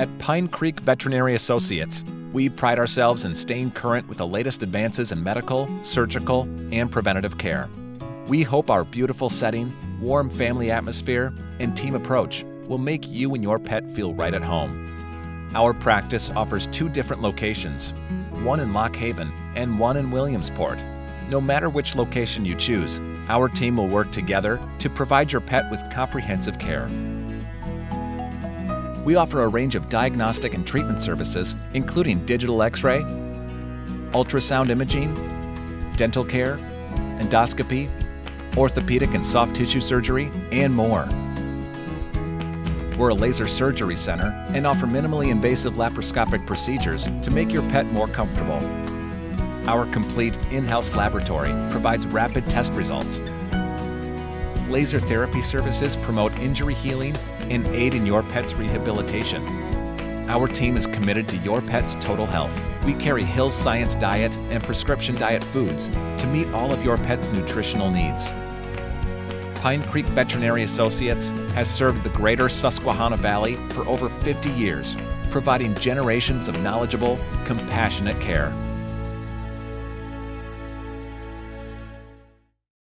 At Pine Creek Veterinary Associates, we pride ourselves in staying current with the latest advances in medical, surgical, and preventative care. We hope our beautiful setting, warm family atmosphere, and team approach will make you and your pet feel right at home. Our practice offers two different locations, one in Lock Haven and one in Williamsport. No matter which location you choose, our team will work together to provide your pet with comprehensive care. We offer a range of diagnostic and treatment services, including digital x ray, ultrasound imaging, dental care, endoscopy, orthopedic and soft tissue surgery, and more. We're a laser surgery center and offer minimally invasive laparoscopic procedures to make your pet more comfortable. Our complete in-house laboratory provides rapid test results. Laser therapy services promote injury healing and aid in your pet's rehabilitation. Our team is committed to your pet's total health. We carry Hill's Science Diet and prescription diet foods to meet all of your pet's nutritional needs. Pine Creek Veterinary Associates has served the greater Susquehanna Valley for over 50 years, providing generations of knowledgeable, compassionate care.